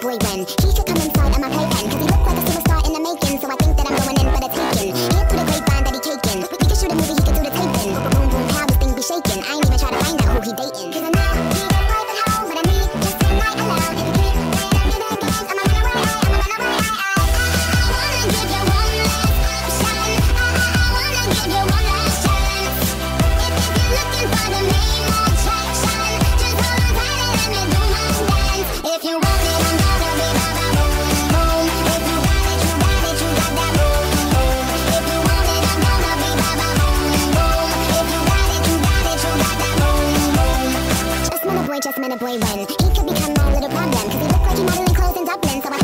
boy when he should come a boy when? He could become my little problem Cause he looked like he modeling clothes in Dublin So I